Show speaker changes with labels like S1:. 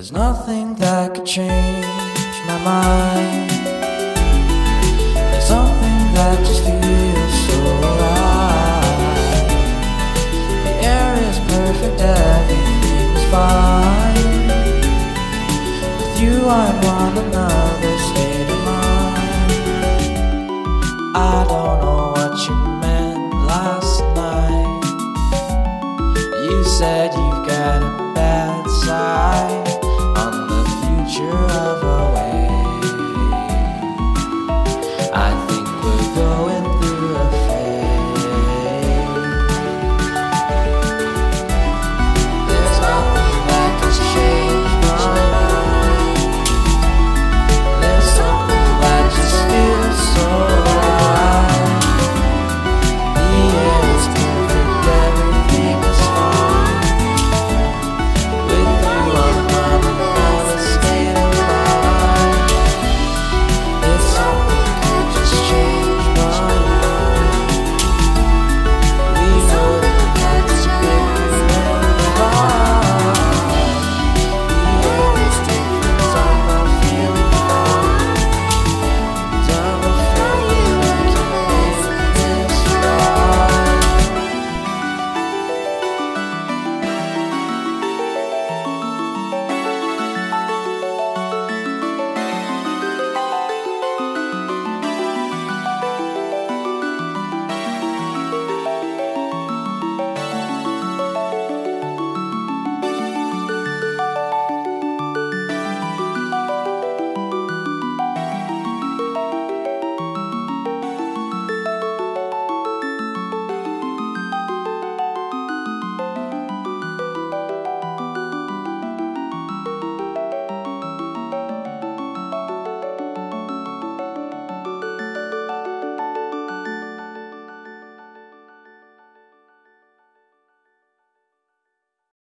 S1: There's nothing that could change my mind. There's Something that just feels so right. The air is perfect, everything's fine. With you, I'm.